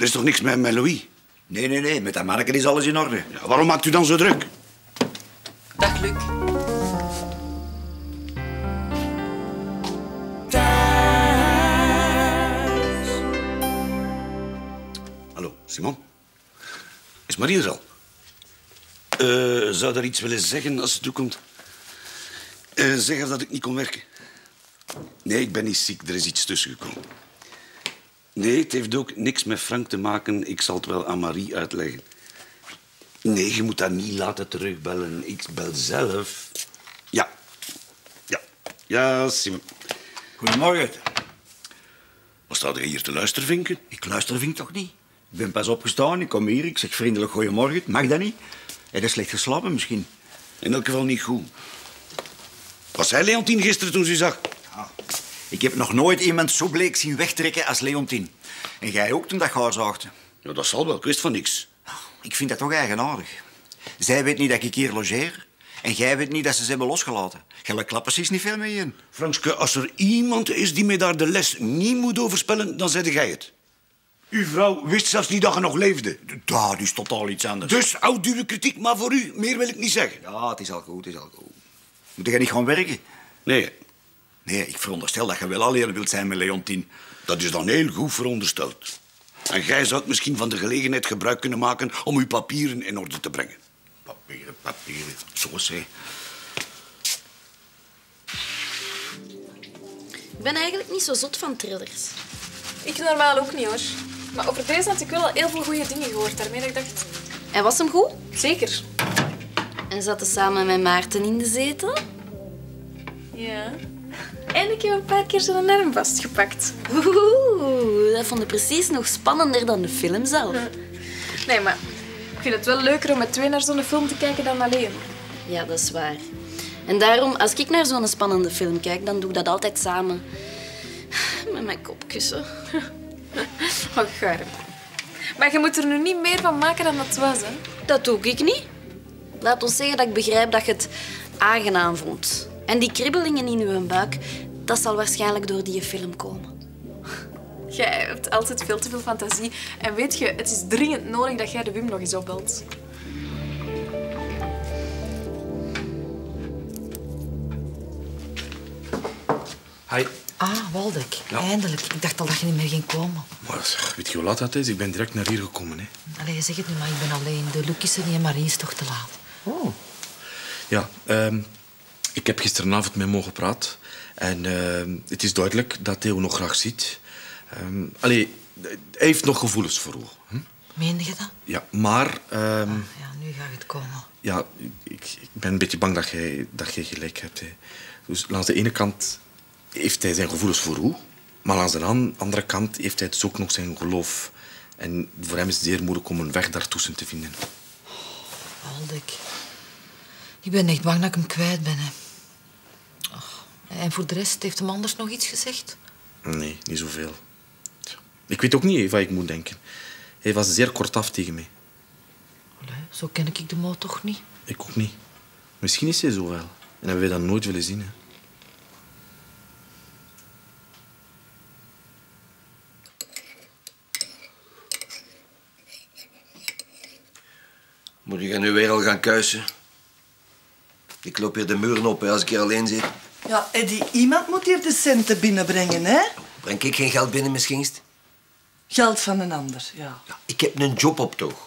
Er is toch niks met, met Louis? Nee, nee, nee. Met dat manneke is alles in orde. Ja, waarom maakt u dan zo druk? Dag, Luc. Hallo, Simon? Is Marie er al? Eh, zou daar iets willen zeggen als ze toekomt? Eh zeggen dat ik niet kon werken. Nee, ik ben niet ziek. Er is iets tussen gekomen. Nee, het heeft ook niks met Frank te maken. Ik zal het wel aan Marie uitleggen. Nee, je moet haar niet laten terugbellen. Ik bel zelf. Ja. Ja. Ja, Simon. Goedemorgen. Wat staat er hier te luisteren, Vinken? Ik luister vink toch niet? Ik ben pas opgestaan, ik kom hier, ik zeg vriendelijk goedemorgen. Mag dat niet? Heb je slecht geslapen misschien? In elk geval niet goed. Was zij Leontien gisteren toen ze u zag? Ja. Ik heb nog nooit iemand zo bleek zien wegtrekken als Leontien. En jij ook toen dat haar zaagde. Ja, dat zal wel. Ik wist van niks. Ik vind dat toch eigenaardig. Zij weet niet dat ik hier logeer. En jij weet niet dat ze ze hebben losgelaten. Jij klapt precies niet veel mee in. Franske, als er iemand is die mij daar de les niet moet overspellen, dan zeg jij het. Uw vrouw wist zelfs niet dat je nog leefde. Dat is totaal iets anders. Dus oudure kritiek, maar voor u, meer wil ik niet zeggen. Ja, het is al goed, het is al goed. Moet jij niet gaan werken? Nee, Nee, ik veronderstel dat je wel alleen wilt zijn met Leontien. dat is dan heel goed verondersteld. En jij zou misschien van de gelegenheid gebruik kunnen maken om uw papieren in orde te brengen. Papieren, papieren. Zo zei. Ik ben eigenlijk niet zo zot van thrillers. Ik normaal ook niet hoor. Maar over deze had ik wel al heel veel goede dingen gehoord. Daarmee dat ik dacht, En was hem goed? zeker. En zaten samen met Maarten in de zetel? Ja. En ik heb een paar keer zijn arm vastgepakt. Oeh, dat vond ik precies nog spannender dan de film zelf. Nee, maar ik vind het wel leuker om met twee naar zo'n film te kijken dan alleen. Ja, dat is waar. En daarom, als ik naar zo'n spannende film kijk, dan doe ik dat altijd samen. Met mijn kopkussen. Oh, garm. Maar je moet er nu niet meer van maken dan dat was, hè? Dat doe ik niet. Laat ons zeggen dat ik begrijp dat je het aangenaam vond. En die kribbelingen in uw buik, dat zal waarschijnlijk door die film komen. Jij hebt altijd veel te veel fantasie. En weet je, het is dringend nodig dat jij de Wim nog eens opbelt. Hi. Ah, Waldek. Eindelijk. Ik dacht al dat je niet meer ging komen. Maar zeg, weet je hoe laat dat is? Ik ben direct naar hier gekomen. Hè. Allee, zeg het nu maar, ik ben alleen. De Luc is er niet en Marie is toch te laat. Oh. Ja, ehm, ik heb gisteravond met Mo gepraat. En ehm, het is duidelijk dat Theo nog graag ziet. Ehm allee, hij heeft nog gevoelens voor u. Hm? Meende je dat? Ja, maar... ehm, Ja, nu gaat het komen. ja, ik, ik ben een beetje bang dat jij, dat jij gelijk hebt. Hè. Dus langs de ene kant heeft hij zijn gevoelens voor u. Maar langs de an- andere kant heeft hij dus ook nog zijn geloof. En voor hem is het zeer moeilijk om een weg daartussen te vinden. Waldek. Ik ben echt bang dat ik hem kwijt ben. Hè. En voor de rest, heeft hem anders nog iets gezegd? Nee, niet zoveel. Ik weet ook niet wat ik moet denken. Hij was zeer kortaf tegen mij. Allee, zo ken ik de Mo toch niet. Ik ook niet. Misschien is hij zo wel. En hebben wij dat nooit willen zien. Hè. Moet je nu weer al gaan kuisen? Ik loop hier de muren op hè, als ik hier alleen zit. Ja, Eddie, iemand moet hier de centen binnenbrengen, hè? Breng ik geen geld binnen misschien? Geld van een ander, ja. Ja, ik heb een job op toch.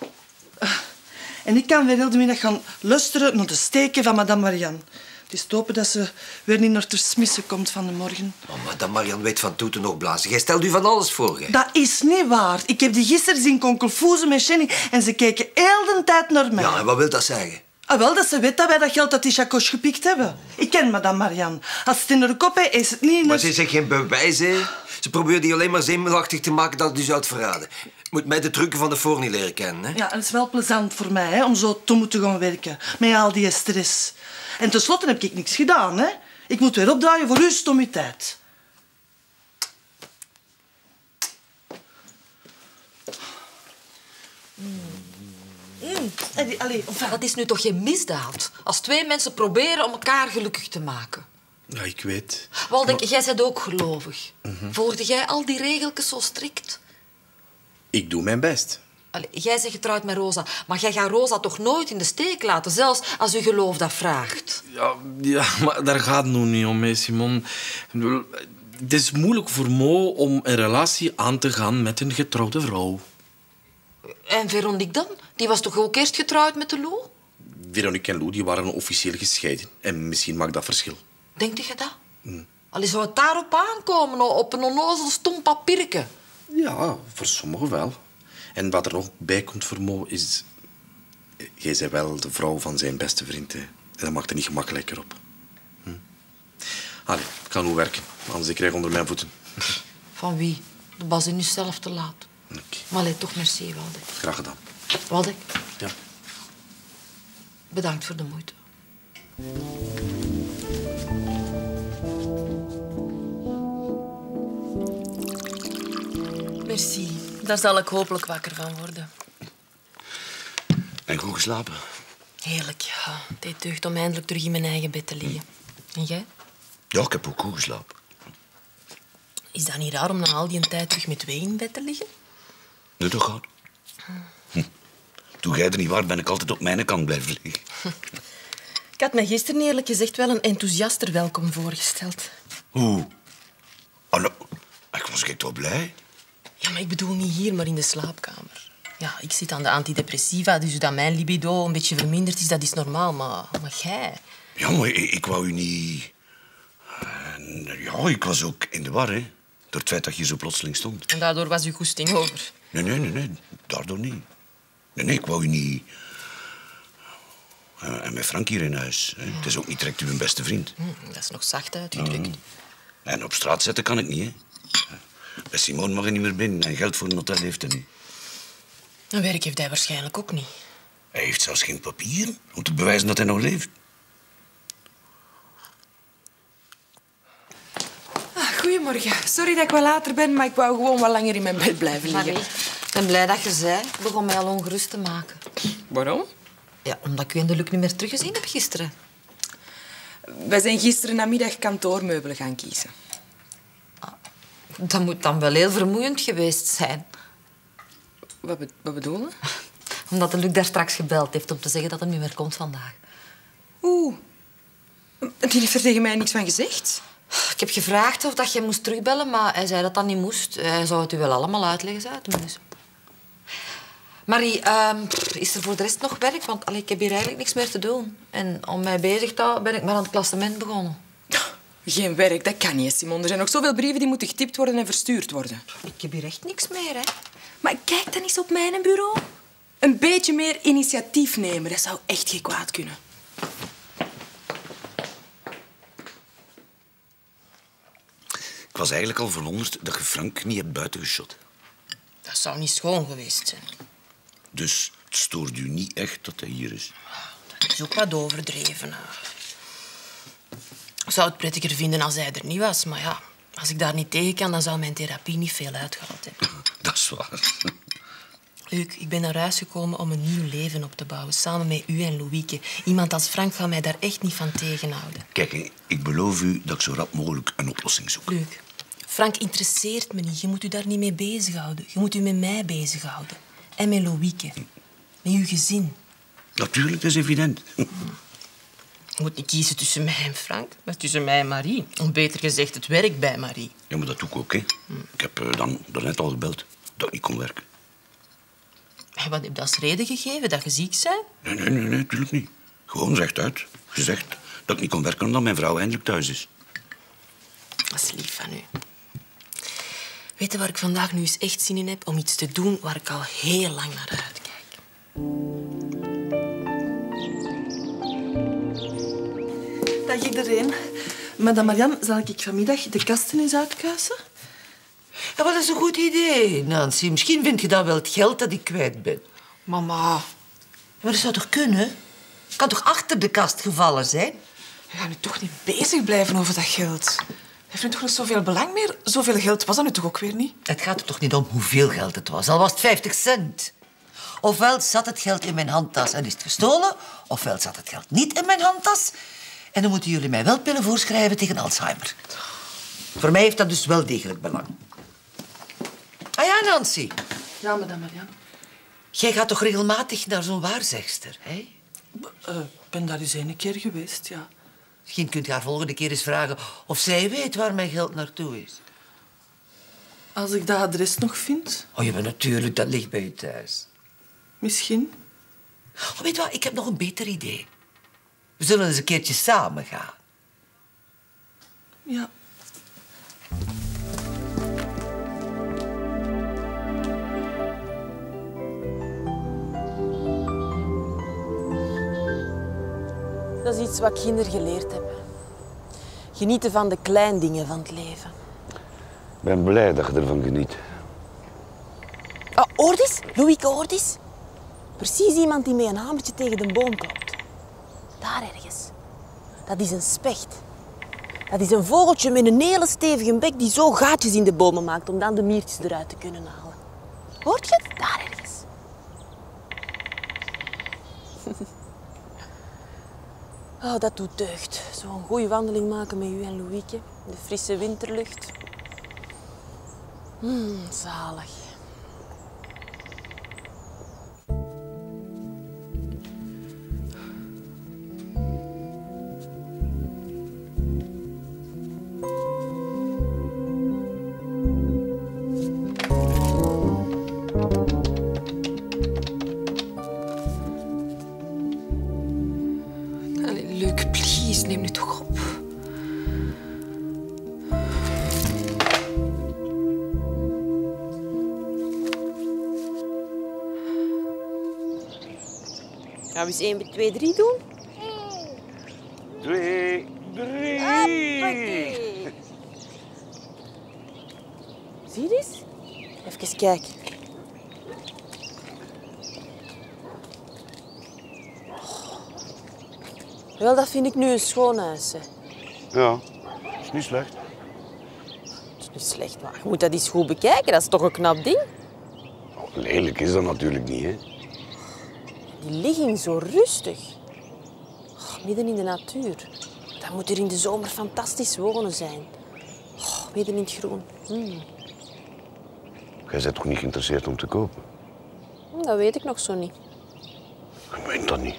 En ik kan weer heel de middag gaan luisteren naar de steken van madame Marianne. Het is te hopen dat ze weer niet naar ter smissen komt van de morgen. Oh, maar dat Marian weet van toeten nog blazen. Jij stelt u van alles voor, hè? Dat is niet waar. Ik heb die gisteren zien konkelfoezen met Jenny en ze keken heel de tijd naar mij. Ja, en wat wil dat zeggen? Ah, wel, dat ze weet dat wij dat geld uit die chacos gepikt hebben. Ik ken madame Marianne. Als het in haar kop heeft, is het niet Maar ze zegt geen bewijs, hè? Ze probeert die alleen maar zenuwachtig te maken dat het u zou verraden. Moet mij de trucken van de voor leren kennen, hè? Ja, en het is wel plezant voor mij hè, om zo te moeten gaan werken. Met al die stress. En tenslotte heb ik niks gedaan. Hè. Ik moet weer opdraaien voor uw stommiteit. Mm. Allee, enfin. Dat is nu toch geen misdaad? Als twee mensen proberen om elkaar gelukkig te maken. Ja, ik weet. Waldek, jij bent ook gelovig. Volgde jij al die regeltjes zo strikt? Ik doe mijn best. Allee, jij bent getrouwd met Rosa, maar jij gaat Rosa toch nooit in de steek laten, zelfs als uw geloof dat vraagt. Ja, ja, maar daar gaat het nu niet om, hè, Simon. Het is moeilijk voor Mo om een relatie aan te gaan met een getrouwde vrouw. En Veronique dan? Die was toch ook eerst getrouwd met de Lou? Veronique en Lou die waren officieel gescheiden. En misschien maakt dat verschil. Denkt je dat? Allee, zou het daarop aankomen, op een onnozel stom papierke? Ja, voor sommigen wel. En wat er nog bij komt voor Mo is... Jij bent wel de vrouw van zijn beste vriend. Hè. En dat maakt er niet gemakkelijker op. Hm? Allee, ik ga nu werken. Anders ik krijg onder mijn voeten. Van wie? De bazin is zelf te laat. Oké, Maar allee, toch merci, Waldek. graag gedaan. Waldek, Ja. bedankt voor de moeite. Merci. Daar zal ik hopelijk wakker van worden. En goed geslapen. Heerlijk, ja. Het deed deugd om eindelijk terug in mijn eigen bed te liggen. En jij? Ja, ik heb ook goed geslapen. Is dat niet raar om na al die tijd terug met twee in bed te liggen? Nu toch gaat. Hm. Toen jij er niet was, ben ik altijd op mijn kant blijven liggen. Ik had me gisteren eerlijk gezegd wel een enthousiaster welkom voorgesteld. Hoe? Oh, nou, ik was echt wel blij. Ja, maar ik bedoel niet hier, maar in de slaapkamer. Ja, ik zit aan de antidepressiva, dus dat mijn libido een beetje verminderd is, dat is normaal. Maar, maar jij... Ja, maar ik, ik wou u niet... En, ja, ik was ook in de war, hè. Door het feit dat je zo plotseling stond. En daardoor was uw goesting over. Nee, nee, nee, nee. Daardoor niet. Nee, nee, ik wou u niet... En en met Frank hier in huis. Hè. Het is ook niet direct uw beste vriend. Hm, dat is nog zacht uitgedrukt. En op straat zetten kan ik niet, hè. Bij Simone mag hij niet meer binnen en geld voor een hotel heeft hij niet. En werk heeft hij waarschijnlijk ook niet. Hij heeft zelfs geen papieren om te bewijzen dat hij nog leeft. Ah, goedemorgen. Sorry dat ik wel later ben, maar ik wou gewoon wat langer in mijn bed blijven liggen. Ben blij dat je zei. Het begon mij al ongerust te maken. Waarom? Ja, omdat ik u en de Luc niet meer teruggezien heb gisteren. Wij zijn gisteren namiddag kantoormeubelen gaan kiezen. Dat moet dan wel heel vermoeiend geweest zijn. Wat, be- wat bedoel je? Omdat de Luc daar straks gebeld heeft om te zeggen dat hij niet meer komt vandaag. Oeh. Die heeft er tegen mij niets van gezegd. Ik heb gevraagd of dat je moest terugbellen, maar hij zei dat dat niet moest. Hij zou het u wel allemaal uitleggen, zei hij dus. Marie, ehm, is er voor de rest nog werk? Want allee, ik heb hier eigenlijk niks meer te doen. En om mij bezig te houden ben ik maar aan het klassement begonnen. Geen werk, dat kan niet, Simon. Er zijn nog zoveel brieven die moeten getipt worden en verstuurd worden. Ik heb hier echt niks meer, hè. Maar kijk dan eens op mijn bureau. Een beetje meer initiatief nemen, dat zou echt geen kwaad kunnen. Ik was eigenlijk al verwonderd dat je Frank niet hebt buitengeschot. Dat zou niet schoon geweest zijn. Dus het stoort u niet echt dat hij hier is. Dat is ook wat overdreven. Ik zou het prettiger vinden als hij er niet was, maar ja, als ik daar niet tegen kan, dan zou mijn therapie niet veel uitgehaald hebben. Dat is waar. Luc, ik ben naar huis gekomen om een nieuw leven op te bouwen, samen met u en Louieke. Iemand als Frank gaat mij daar echt niet van tegenhouden. Kijk, ik beloof u dat ik zo rap mogelijk een oplossing zoek. Luc, Frank interesseert me niet. Je moet u daar niet mee bezighouden. Je moet u met mij bezighouden. En met Louieke. Met uw gezin. Natuurlijk, dat is evident. Je moet niet kiezen tussen mij en Frank, maar tussen mij en Marie. Of beter gezegd, het werk bij Marie. Ja, maar dat doe ik ook, hè. Ik heb eh, dan daarnet al gebeld dat ik niet kon werken. En wat heb je als reden gegeven? Dat je ziek bent? Nee, nee, nee, nee, natuurlijk niet. Gewoon zegt uit. Gezegd dat ik niet kon werken omdat mijn vrouw eindelijk thuis is. Dat is lief van u. Weet je waar ik vandaag nu eens echt zin in heb? Om iets te doen waar ik al heel lang naar uitkijk. Dag iedereen. Madame Marianne, zal ik vanmiddag de kasten eens uitkuisen? Ja, dat is een goed idee, Nancy. Misschien vind je dan wel het geld dat ik kwijt ben. Mama, Maar dat zou toch kunnen? Kan toch achter de kast gevallen zijn? We gaan nu toch niet bezig blijven over dat geld. Heeft nu toch niet zoveel belang meer? Zoveel geld was dat nu toch ook weer niet? Het gaat er toch niet om hoeveel geld het was, al was het 50 cent. Ofwel zat het geld in mijn handtas en is het gestolen, ofwel zat het geld niet in mijn handtas. En dan moeten jullie mij wel pillen voorschrijven tegen Alzheimer. Voor mij heeft dat dus wel degelijk belang. Ah ja, Nancy. Ja, madame Marianne. Jij gaat toch regelmatig naar zo'n waarzegster, hè? Eh, Ik ben daar eens een keer geweest, ja. Misschien kunt je haar volgende keer eens vragen of zij weet waar mijn geld naartoe is. Als ik dat adres nog vind, Oh, ja, maar natuurlijk, dat ligt bij je thuis. misschien. Oh, weet je wat, ik heb nog een beter idee. We zullen eens een keertje samen gaan. Ja. Dat is iets wat ik kinder geleerd heb. Genieten van de kleine dingen van het leven. Ik ben blij dat je ervan geniet. Oh, Ordis? Louieke Ordis? Precies iemand die met een hamertje tegen de boom klopt. Daar ergens. Dat is een specht. Dat is een vogeltje met een hele stevige bek die zo gaatjes in de bomen maakt om dan de miertjes eruit te kunnen halen. Hoort je het? Daar ergens. Oh, dat doet deugd. Zo'n goede wandeling maken met u en Louieke. De frisse winterlucht. Mm, zalig. Gaan we eens 1, 2, 3 doen? Twee, drie. Hoppakee. Zie je eens? Even kijken. Oh. Wel, dat vind ik nu een schoon huis. hè. Ja, is niet slecht. Dat is niet slecht, maar je moet dat eens goed bekijken. Dat is toch een knap ding? Lelijk is dat natuurlijk niet, hè? Die ligging zo rustig. Oh, midden in de natuur. Dat moet er in de zomer fantastisch wonen zijn. Oh, midden in het groen. Mm. Jij bent toch niet geïnteresseerd om te kopen? Dat weet ik nog zo niet. Ik weet dat niet.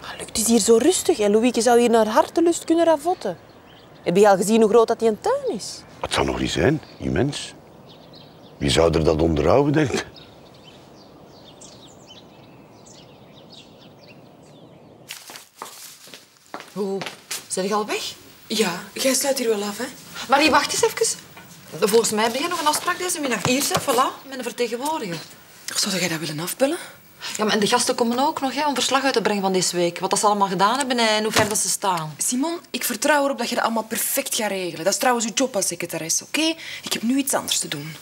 Maar lukt is hier zo rustig en Louieke zou hier naar hartelust kunnen ravotten. Heb je al gezien hoe groot dat die een tuin is? Het zou nog niet zijn, immens. Wie zou er dat onderhouden, denkt? Hoe? Zijn je al weg? Ja, jij sluit hier wel af, hè? Marie, wacht eens even. Volgens mij heb jij nog een afspraak deze middag. Hier, zeg, voilà, met een vertegenwoordiger. Zou jij dat willen afbellen? Ja, maar en de gasten komen ook nog hè, om verslag uit te brengen van deze week. Wat dat ze allemaal gedaan hebben en hoe ver dat ze staan. Simon, ik vertrouw erop dat je dat allemaal perfect gaat regelen. Dat is trouwens uw job als secretaresse, oké? Ik heb nu iets anders te doen.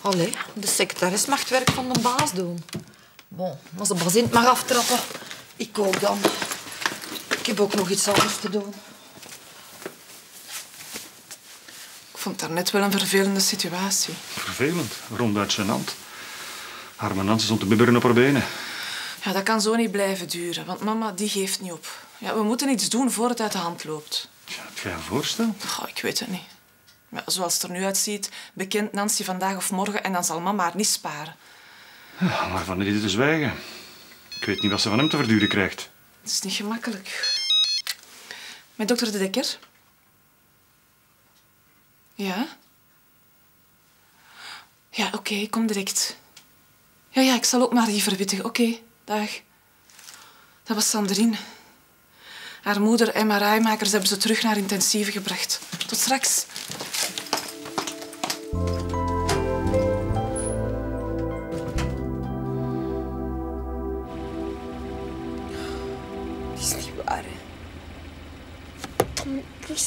Allee, de secretaris mag het werk van de baas doen. Bon, als de bazin het mag aftrappen, ik ook dan. Ik heb ook nog iets anders te doen. Ik vond het net wel een vervelende situatie. Vervelend, ronduit gênant. Arme Nancy stond te bibberen op haar benen. Ja, dat kan zo niet blijven duren, want mama die geeft niet op. Ja, we moeten iets doen voor het uit de hand loopt. Heb jij een voorstel? Goh, ik weet het niet. Ja, zoals het er nu uitziet, bekent Nancy vandaag of morgen en dan zal mama haar niet sparen. Ja, maar van dit te zwijgen. Ik weet niet wat ze van hem te verduren krijgt. Het is niet gemakkelijk. Met dokter De Dekker? Ja? Ja, oké, kom direct. Ja, ja, ik zal ook Marie verwittigen. Oké, dag. Dat was Sandrine. Haar moeder, MRI-makers, hebben ze terug naar intensieve gebracht. Tot straks.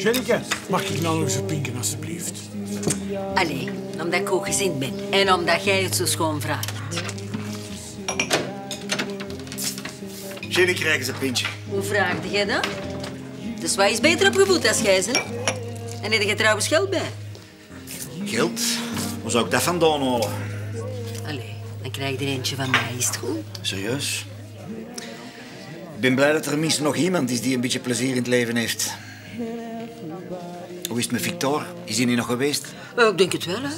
Jenneke, mag ik nou nog eens een pinken, alsjeblieft? Allee, omdat ik hooggezind ben. En omdat jij het zo schoon vraagt. Jenny krijgen ze een pintje. Hoe vraagde jij dat? Dus wat is beter opgevoed als jij ze? En heb je trouwens geld bij? Geld? Waar zou ik dat vandaan halen? Allee, dan krijg je er eentje van mij. Is het goed? Serieus? Ik ben blij dat er minstens nog iemand is die een beetje plezier in het leven heeft. Is het met Victor? Is hij niet nog geweest? Wel, ik denk het wel, hè.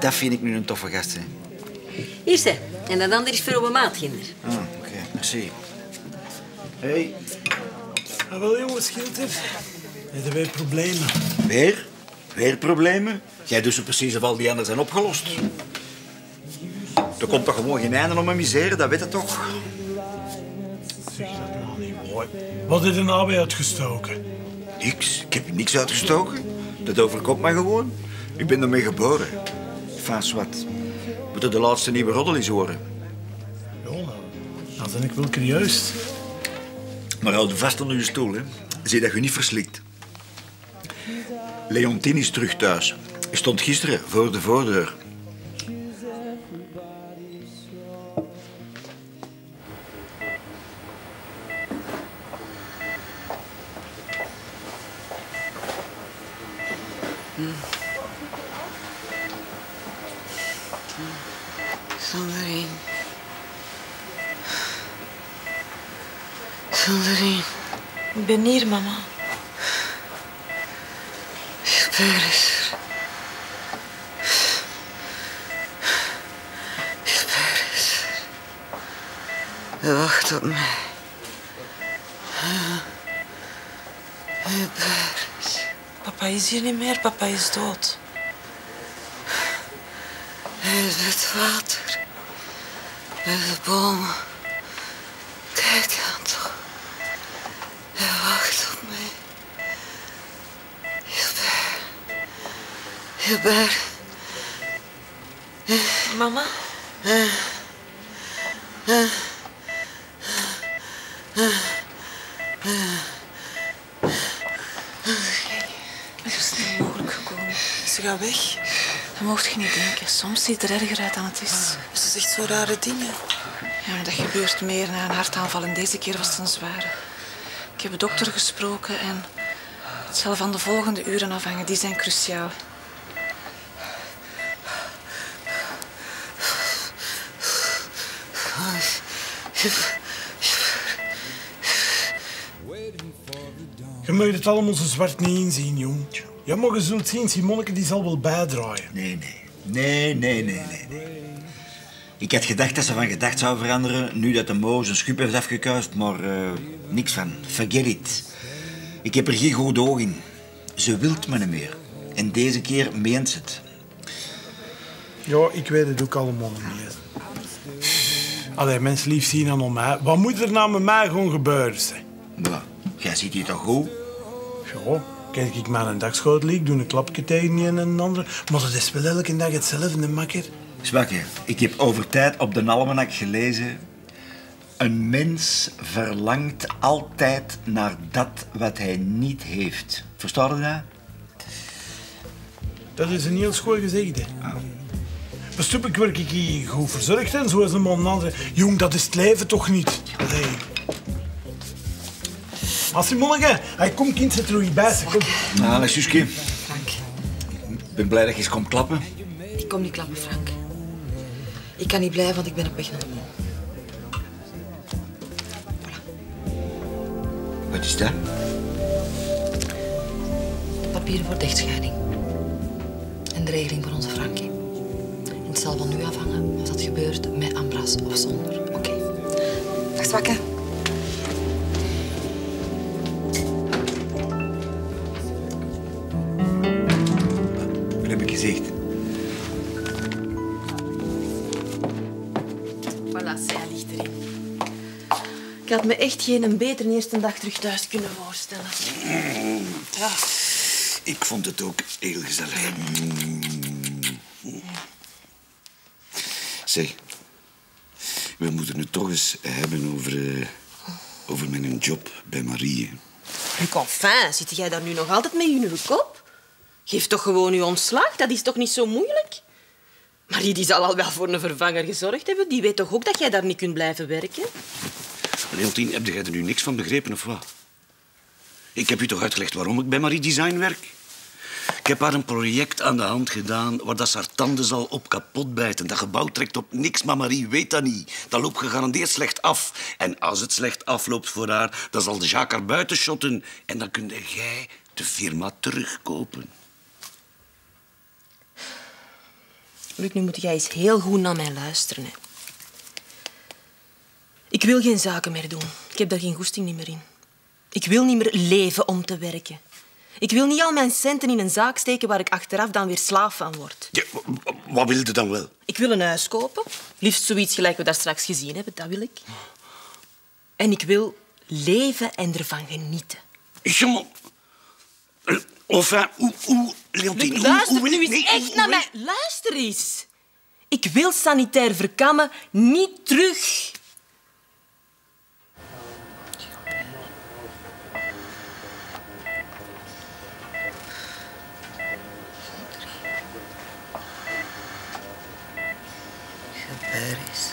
Dat vind ik nu een toffe gast. Hè. Hier, ze. En dat andere is voor uw maatkinder. Ah, oké. Merci. Hey. Ah, wel, jongens, Schilter. Hebben wij problemen? Weer? Weer problemen? Jij doet ze precies of al die anderen zijn opgelost. Er komt toch gewoon geen einde om mijn misère, dat weet je toch? Zeg dat nou niet mooi. Wat is er nou bij uitgestoken? Niks. Ik heb niks uitgestoken. Dat overkomt mij gewoon. Ik ben ermee geboren. Enfin, wat. Moet er de laatste nieuwe roddel eens horen. Nou, dan ben ik wel curieus. Maar houd vast onder je stoel, hè. Zie dat je niet verslikt. Leontine is terug thuis. Hij stond gisteren voor de voordeur. Sanderien. Ik ben hier, mama. Gilbert is er. Gilbert is er. Hij wacht op mij. Gilbert is. Papa is hier niet meer. Papa is dood. Hij is het water. Bij de bomen. Kijk dan toch. Hij wacht op mij. Gilbert. Mama? Het is zo snel mogelijk gekomen. Ze gaat weg. Dat mocht je niet denken. Soms ziet het er erger uit dan het is. Ze zegt zo rare dingen. Ja, maar dat gebeurt meer na een hartaanval. En deze keer was het een zware. Ik heb de dokter gesproken en het zal van de volgende uren afhangen. Die zijn cruciaal. Je mag het allemaal zo zwart niet inzien, jong. Ja, maar je zult zien, Simonneke die zal wel bijdraaien. Nee, nee. Nee, nee, nee, nee. nee. Ik had gedacht dat ze van gedacht zou veranderen nu dat de Mo zijn schup heeft afgekuist, maar eh, niks van. Forget it. Ik heb er geen goed oog in. Ze wilt me niet meer. En deze keer meent ze het. Ja, ik weet het ook allemaal niet meer. Allee, mensen lief zien aan om mij. Wat moet er nou met mij gewoon gebeuren? Zeg? Ja, jij ziet hier toch goed? Ja, kijk ik maar een dagschotel, ik doe een klapje tegen die en een ander. Maar dat is wel elke dag hetzelfde, makker. Zwakke, ik heb over tijd op de almanak gelezen... Een mens verlangt altijd naar dat wat hij niet heeft. Versta je dat? Dat is een heel schoon gezegde. Bestup ik werk ik hier goed verzorgd en zoals een man andere. Jong, dat is het leven toch niet? Nee. Maar Simonneke, hij komt kind, zet er nog bij. ze, Kom. Nou, Suske. Ik ben blij dat je eens komt klappen. Ik kom niet klappen, Frank. Ik kan niet blijven, want ik ben op weg naar de mol. Wat is dat? Papieren voor echtscheiding. En de regeling voor onze Frankie. Zal van nu afhangen of dat gebeurt met Ambras of zonder. Oké. Dag, zwakke. Wat heb ik gezegd? Voilà, zij ligt erin. Ik had me echt geen betere eerste dag terug thuis kunnen voorstellen. Ja. Ik vond het ook heel gezellig. Zeg, we moeten het toch eens hebben over, eh, over mijn job bij Marie. Luc, enfin, zit jij daar nu nog altijd met je in uw kop? Geef toch gewoon uw ontslag? Dat is toch niet zo moeilijk? Marie die zal al wel voor een vervanger gezorgd hebben. Die weet toch ook dat jij daar niet kunt blijven werken? Leontien, heb jij er nu niks van begrepen of wat? Ik heb u toch uitgelegd waarom ik bij Marie Design werk? Ik heb haar een project aan de hand gedaan waar dat ze haar tanden zal op kapot bijten. Dat gebouw trekt op niks, maar Marie weet dat niet. Dat loopt gegarandeerd slecht af. En als het slecht afloopt voor haar, dan zal de Jacques haar buiten shotten. En dan kun jij de firma terugkopen. Luc, nu moet jij eens heel goed naar mij luisteren. Hè. Ik wil geen zaken meer doen. Ik heb daar geen goesting meer in. Ik wil niet meer leven om te werken. Ik wil niet al mijn centen in een zaak steken waar ik achteraf dan weer slaaf van word. Ja, wat wil je dan wel? Ik wil een huis kopen. Liefst zoiets gelijk we daar straks gezien hebben, dat wil ik. En ik wil leven en ervan genieten. Jongen. Enfin, hoe, hoe, Luc, hoe, luister hoe wil nu ik... eens nee, echt naar mij. Luister eens. Ik wil sanitair verkammen niet terug. Gebeur eens.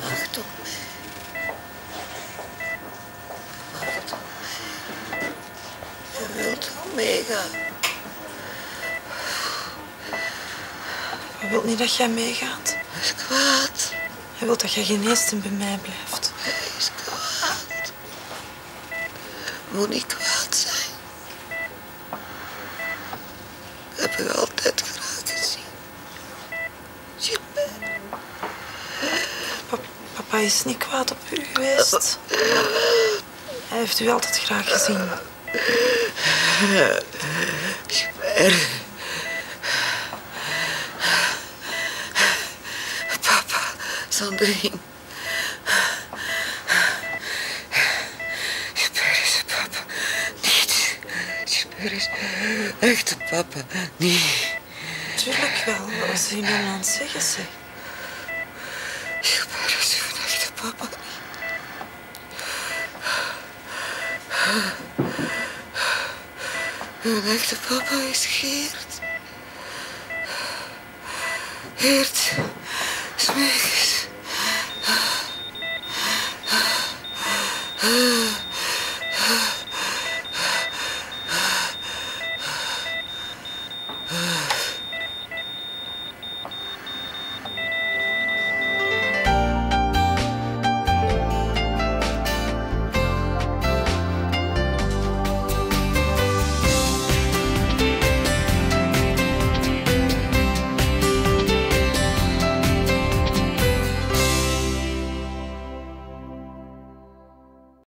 Wacht op mij. Wacht op mij. Je wilt toch meegaan? Ik wil niet dat jij meegaat. Hij is kwaad. Hij wil dat jij geen eerste bij mij blijft. Hij is kwaad. Moet niet kwaad zijn. Dat heb ik altijd graag gezien. Je bent... Papa is niet kwaad op u geweest. Hij heeft u altijd graag gezien. Papa, Sandrine. Echte papa niet. Tuurlijk wel. Is hij nu aan het zeggen, zeg? Super is een echte papa niet. Een echte papa is Geert. Geert Smeekens.